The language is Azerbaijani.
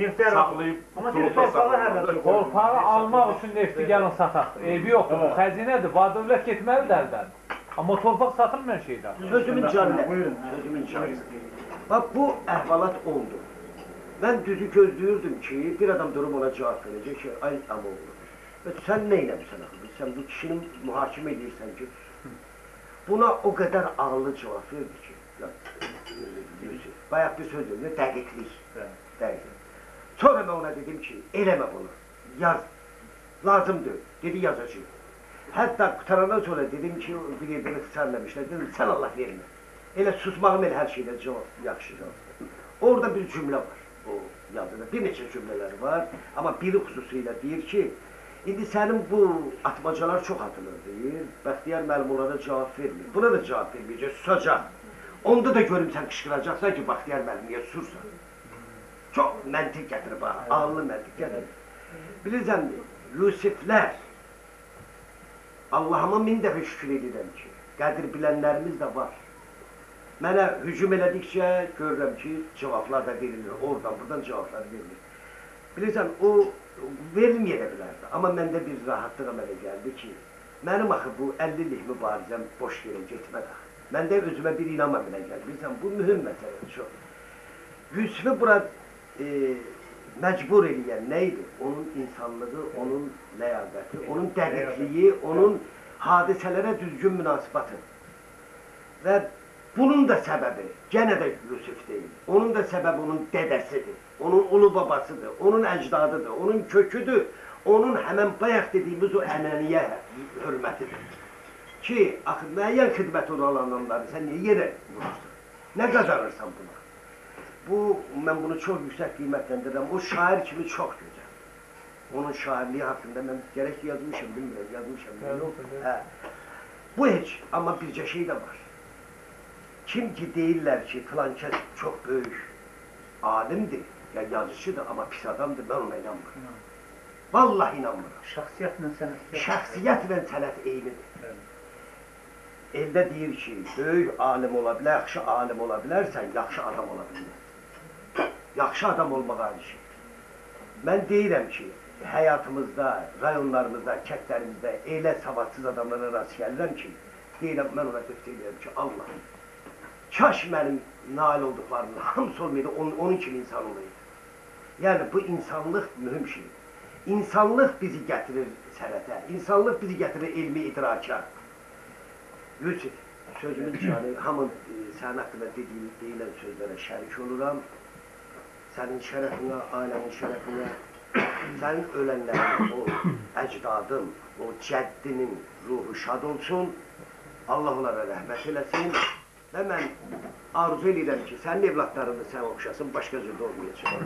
Neftlər saxlayıb torpağı almaq üçün nefti gəlin sataq. Eybi yoxdur, bu xəzinədir, var dövlət getməlidir əldən. Amma torpaq satılmayan şeydir. Sözümün canı. Buyurun. Sözümün canı. Bax bu əhvalat oldu. Mən düzü gözləyirdim ki, bir adam durub ona cavab verəcək ki, ay əmoğlu. Və sən nə eləmirsən axı? Sən bu kişinin mühakimə edirsən ki, buna o qədər ağıllı cavab verdi ki, bayaq bir söz dedim, dəqiqlik. Dəqiqlik. Sonra mən ona dedim ki, eləmə bunu, yaz, lazımdır, dedi yazacaq. Hətta qutarandan sonra dedim ki, bir yerdə ixtisarlamışlar, dedim, sən Allah vermə. Elə susmağım elə hər şeydə cavab, yaxşı cavab. Orada bir cümlə var o yazıda, bir neçə cümlələri var, amma biri xüsusilə deyir ki, indi sənin bu atmacalar çox atılır deyir, Bəxtiyar müəllim onlara cavab vermir, buna da cavab verməyəcək, susacaq. Onda da görüm sən qışqıracaqsan ki, Bəxtiyar müəllim niyə susursan? Çox məntiq gətirib ha, ağıllı məntiq gətirib. Bilirsən, Yusiflər Allahıma min dəfə şükür edirəm ki, qədir bilənlərimiz də var. Mənə hücum elədikcə görürəm ki, cavablar da verilir, oradan, buradan cavablar verilir. Bilirsən, o verilməyə bilərdi, amma məndə bir rahatlıq əmələ gəldi ki, mənim axı bu 50 illik mübarizəm boş yerə getmədi. axı. Məndə özümə bir inam əmələ gəldi. Bilirsən, bu mühüm məsələdir çox. Yusufu bura e, məcbur eləyən nə idi? Onun insanlığı, onun ləyaqəti, onun dəqiqliyi, onun hadisələrə düzgün münasibəti. Və bunun da səbəbi genə də Yusuf deyil. Onun da səbəbi onun dədəsidir, onun ulu babasıdır, onun əcdadıdır, onun köküdür, onun həmən bayaq dediyimiz o ənəniyə hörmətidir. Ki, axı müəyyən xidmət olan adamları sən niyə yerə vurursan? Nə qazanırsan buna? Bu, mən bunu çox yüksək qiymətləndirirəm. O şair kimi çox gözəl. Onun şairliyi haqqında mən gərək yazmışım, bilmirəm, yazmışım. bilmirəm. Hə. Bu heç, amma bircə şey də var. Kim ki deyirlər ki, filan kəs çox böyük alimdir, ya yazıcıdır, amma pis adamdır, mən ona inanmıram. Vallahi inanmıram. Şəxsiyyətlə sənət. Şəxsiyyət və sənət eynidir. Eldə deyir ki, böyük alim ola bilər, yaxşı alim ola bilərsən, yaxşı adam ola bilməz. Yaxşı adam olmaq ayrı şeydir. Mən deyirəm ki, həyatımızda, rayonlarımızda, kəndlərimizdə elə savadsız adamlara rast gəlirəm ki, deyirəm, mən ona döktə edirəm ki, Allah, kaş mənim nail olduqlarımın hamısı olmaydı, onun, onun kimi insan olaydı. Yəni, bu insanlıq mühüm şeydir. İnsanlıq bizi gətirir sənətə, insanlıq bizi gətirir elmi idraka. Yusuf, sözümün canı, hamın e, sənin haqqında dediyin, deyilən sözlərə şərik oluram. Sənin şərəfinə, ailənin şərəfinə, sənin ölənlərin, o əcdadın, o cəddinin ruhu şad olsun. Allah onlara rəhmət eləsin. Və mən arzu edirəm ki, sənin evlatlarını sən oxşasın, başqa cürdə olmayacaq.